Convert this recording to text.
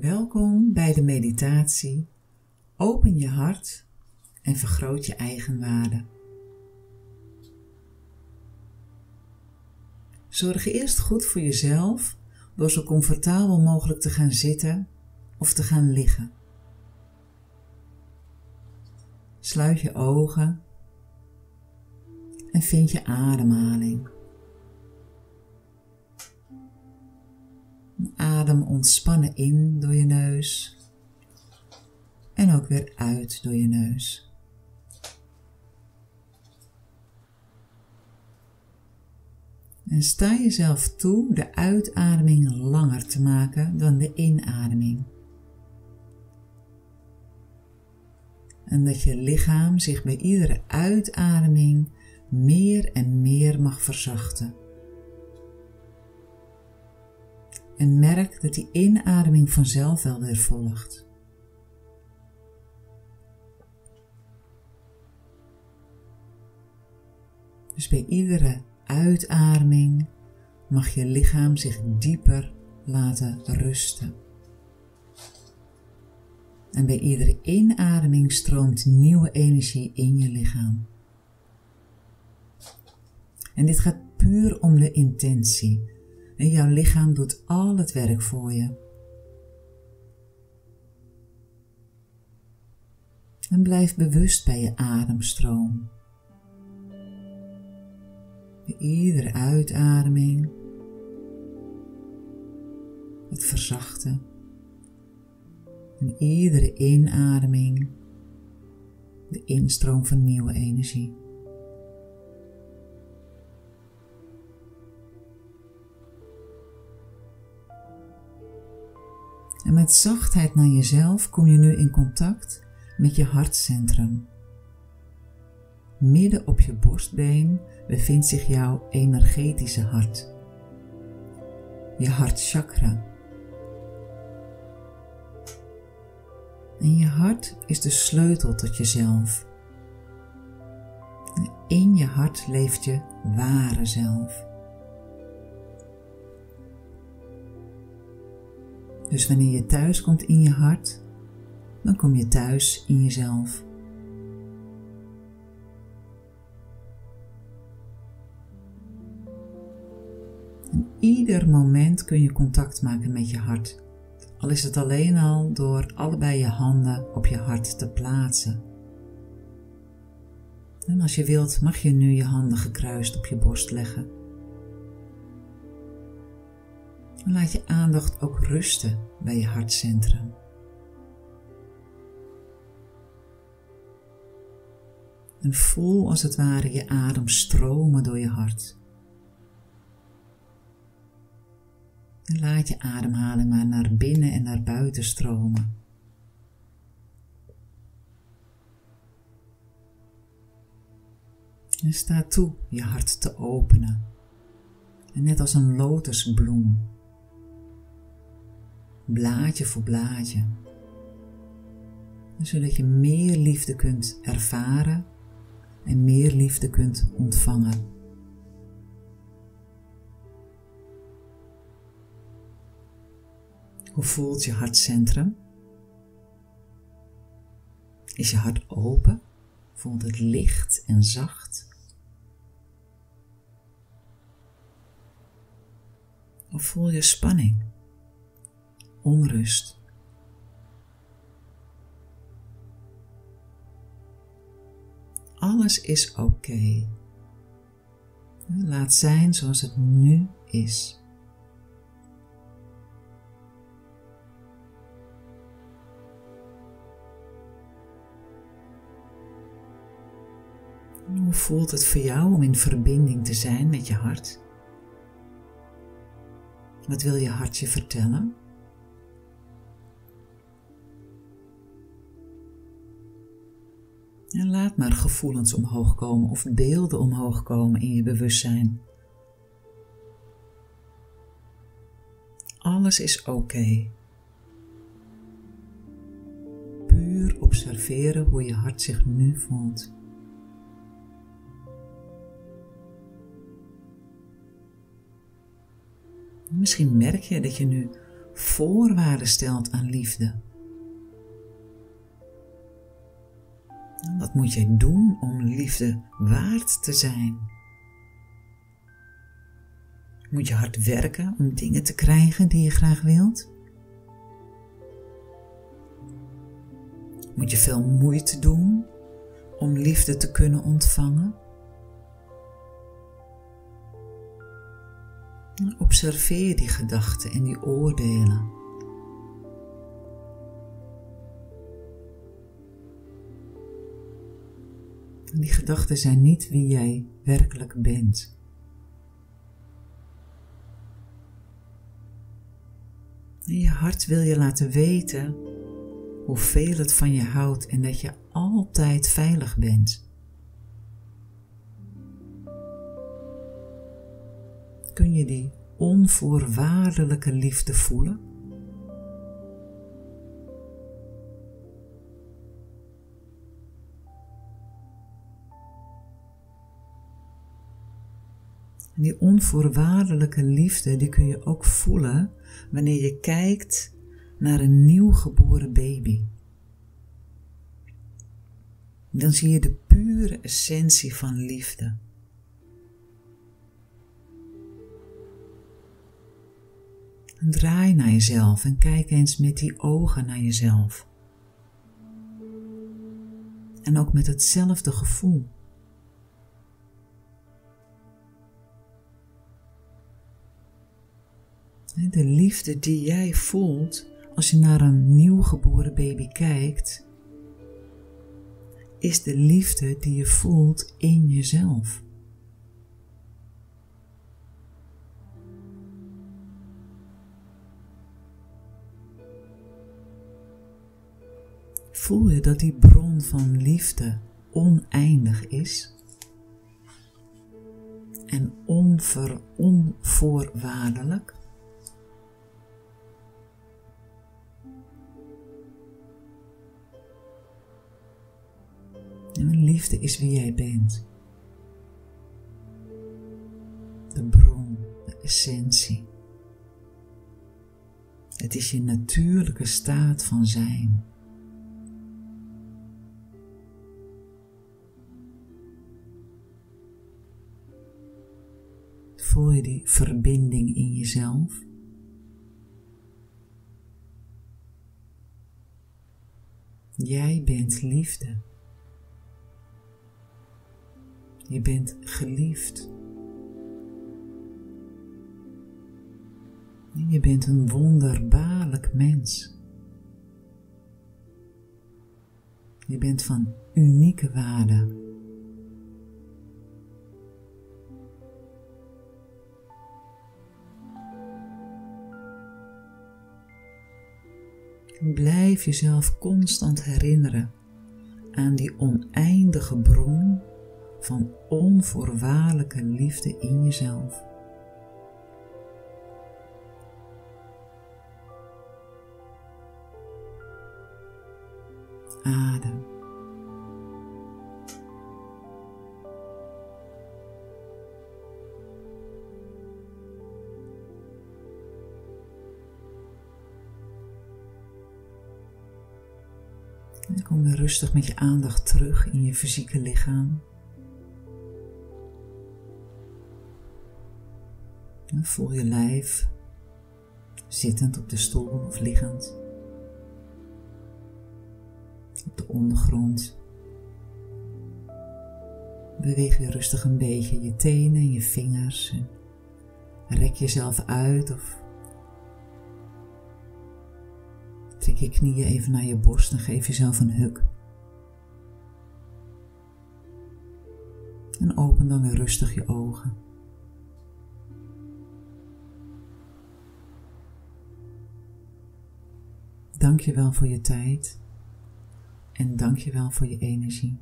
Welkom bij de meditatie. Open je hart en vergroot je eigenwaarde. Zorg eerst goed voor jezelf door zo comfortabel mogelijk te gaan zitten of te gaan liggen. Sluit je ogen en vind je ademhaling. Adem ontspannen in door je neus en ook weer uit door je neus. En sta jezelf toe de uitademing langer te maken dan de inademing. En dat je lichaam zich bij iedere uitademing meer en meer mag verzachten. En merk dat die inademing vanzelf wel weer volgt. Dus bij iedere uitademing mag je lichaam zich dieper laten rusten. En bij iedere inademing stroomt nieuwe energie in je lichaam. En dit gaat puur om de intentie. En jouw lichaam doet al het werk voor je. En blijf bewust bij je ademstroom. Iedere uitademing het verzachten. En iedere inademing de instroom van nieuwe energie. En met zachtheid naar jezelf kom je nu in contact met je hartcentrum. Midden op je borstbeen bevindt zich jouw energetische hart. Je hartchakra. En je hart is de sleutel tot jezelf. In je hart leeft je ware zelf. Dus wanneer je thuis komt in je hart, dan kom je thuis in jezelf. En ieder moment kun je contact maken met je hart, al is het alleen al door allebei je handen op je hart te plaatsen. En als je wilt, mag je nu je handen gekruist op je borst leggen. En laat je aandacht ook rusten bij je hartcentrum. En voel als het ware je adem stromen door je hart. En laat je ademhaling maar naar binnen en naar buiten stromen. En sta toe je hart te openen. En net als een lotusbloem blaadje voor blaadje. Zodat je meer liefde kunt ervaren en meer liefde kunt ontvangen. Hoe voelt je hartcentrum? Is je hart open? Voelt het licht en zacht? Of voel je spanning? Onrust. Alles is oké. Laat zijn zoals het nu is. Hoe voelt het voor jou om in verbinding te zijn met je hart? Wat wil je hartje vertellen? En laat maar gevoelens omhoog komen of beelden omhoog komen in je bewustzijn. Alles is oké. Puur observeren hoe je hart zich nu voelt. Misschien merk je dat je nu voorwaarden stelt aan liefde. Wat moet jij doen om liefde waard te zijn? Moet je hard werken om dingen te krijgen die je graag wilt? Moet je veel moeite doen om liefde te kunnen ontvangen? Observeer die gedachten en die oordelen. Gedachten zijn niet wie jij werkelijk bent. je hart wil je laten weten hoeveel het van je houdt en dat je altijd veilig bent. Kun je die onvoorwaardelijke liefde voelen? En die onvoorwaardelijke liefde, die kun je ook voelen wanneer je kijkt naar een nieuw geboren baby. Dan zie je de pure essentie van liefde. draai naar jezelf en kijk eens met die ogen naar jezelf. En ook met hetzelfde gevoel. De liefde die jij voelt als je naar een nieuwgeboren baby kijkt, is de liefde die je voelt in jezelf. Voel je dat die bron van liefde oneindig is en onvoorwaardelijk? Liefde is wie jij bent. De bron, de essentie. Het is je natuurlijke staat van zijn. Voel je die verbinding in jezelf? Jij bent liefde. Je bent geliefd. Je bent een wonderbaarlijk mens. Je bent van unieke waarde. Blijf jezelf constant herinneren aan die oneindige bron van onvoorwaardelijke liefde in jezelf. Adem. Kom weer rustig met je aandacht terug in je fysieke lichaam. Voel je lijf zittend op de stoel of liggend. Op de ondergrond. Beweeg weer rustig een beetje je tenen en je vingers. Rek jezelf uit of trek je knieën even naar je borst en geef jezelf een huk. En open dan weer rustig je ogen. Dank je wel voor je tijd en dank je wel voor je energie.